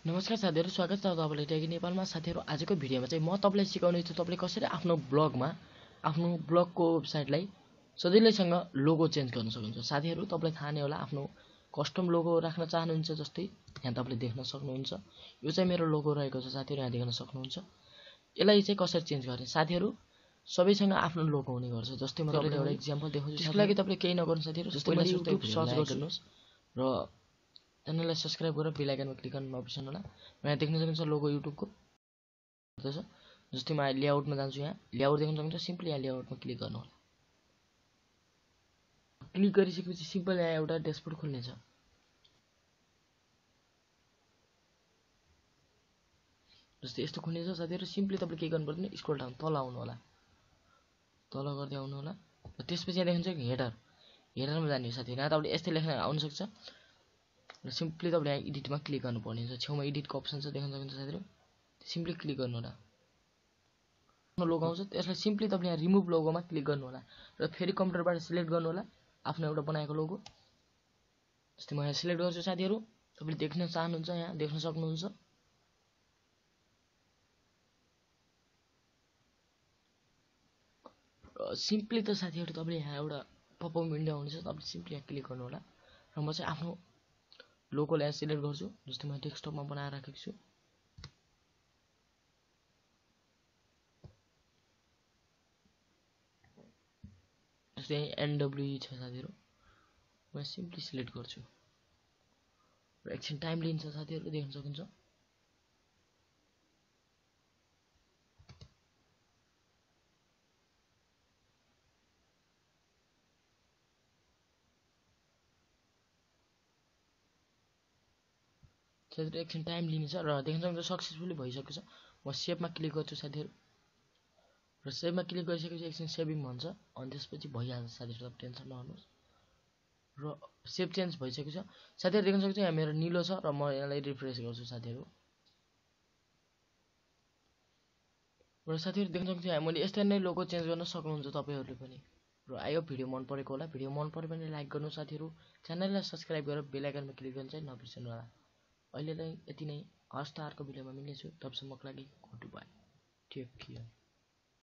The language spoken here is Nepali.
नमस्कार साथीहरू स्वागत छ तपाईँलाई टेकी नेपालमा। साथीहरू आजको भिडियोमा चाहिँ म तपाईँलाई सिकाउने छु तपाईँले कसरी आफ्नो ब्लगमा आफ्नो ब्लगको वेबसाइटलाई सजिलैसँग लोगो चेन्ज गर्न सक्नुहुन्छ। साथीहरू तपाईँलाई थाहा नै होला आफ्नो कस्टम लोगो राख्न चाहनुहुन्छ जस्तै यहाँ तपाईँले देख्न सक्नुहुन्छ। यो चाहिँ मेरो लोगो रहेको छ साथीहरू यहाँ देख्न सक्नुहुन्छ। यसलाई चाहिँ कसरी चेन्ज गर्ने? साथीहरू सबैसँग आफ्नो लोगो हुने गर्छ जस्तै म तपाईँलाई एउटा इक्जाम्पल देखाउँछु त्यसको लागि तपाईँले केही नगर्नु साथीहरू। जस्तै सर्च गरिदिनुहोस् र च्यानललाई सब्सक्राइब गरेर बेल आइकनमा क्लिक गर्नु नबिर्सनु होला। यहाँ देख्न सक्नुहुन्छ लोगो युट्युबको जस्तै म लेआउटमा जान्छु यहाँ। लेआउट देख्न सक्नुहुन्छ सिम्पली यहाँ लेआउटमा क्लिक गर्नु होला। क्लिक गरिसकेपछि सिम्पल यहाँ एउटा डेसबोर्ड खुल्नेछ। जस्तै यस्तो खुल्नेछ साथीहरू सिम्पली तपाईँले के गर्नु पर्दैन स्क्रोल डाउन तल आउनु होला। तल गर्दै आउनु होला। त्यसपछि यहाँ देख्नुहुन्छ हेडर हेडरमा जाने साथीहरू। यहाँ तपाईँले यस्तै लेख्न आउनसक्छ र सिम्पली तपाईँले यहाँ एडिटमा क्लिक गर्नुपर्ने हुन्छ। छेउमा एडिटको अप्सन छ देख्न सक्नुहुन्छ साथीहरू? सिम्पली क्लिक गर्नु होला। लोगो आउँछ त्यसलाई सिम्पली तपाईँले यहाँ रिमुभ लोगोमा क्लिक गर्नु होला। र फेरि कम्प्युटरबाट सिलेक्ट गर्नु होला आफ्नो एउटा बनाएको लोगो जस्तै म यहाँ सिलेक्ट गर्छु साथीहरू। तपाईँले देख्न चाहनुहुन्छ यहाँ देख्न सक्नुहुन्छ। सिम्पली त साथीहरू तपाईँले यहाँ एउटा पपअप विन्डो आउनेछ तपाईँले सिम्पली यहाँ क्लिक गर्नु होला। र म चाहिँ आफ्नो लोगोलाई यहाँ सिलेक्ट गर्छु जस्तै म डेस्कटपमा बनाएर राखेको छु। जस्तै एनडब्ल्युई छ साथीहरू म सिम्पली सिलेक्ट गर्छु। र एकछिन टाइम लिन्छ साथीहरू देख्न सक्नुहुन्छ साथीहरू एकछिन टाइम लिनेछ र देख्न सक्नुहुन्छ सक्सेसफुली भइसकेको छ। म सेभमा क्लिक गर्छु साथीहरू। र सेभमा क्लिक गरिसकेपछि एकछिन सेभिङ भन्छ। अनि त्यसपछि भइहाल्छ साथीहरू तपाईँ टेन्सन नगर्नुहोस् र सेभ चेन्ज भइसकेको छ। साथीहरू देख्न सक्छु यहाँ मेरो निलो छ र म यसलाई रिफ्रेस गर्छु साथीहरू। र साथीहरू देख्न सक्छु यहाँ मैले यस्तै नै लोगो चेन्ज गर्न सक्नुहुन्छ तपाईँहरूले पनि। र आयो भिडियो मन परेको होला। भिडियो मन पऱ्यो भने लाइक गर्नु साथीहरू। च्यानललाई सब्सक्राइब गरेर बेलायकनमा क्लिक गर्नु चाहिँ नबिर्सनु होला। अहिलेलाई यति नै। हस् अर्को भिडियोमा मिल्नेछु। तबसम्मको लागि गुड बाई। Take care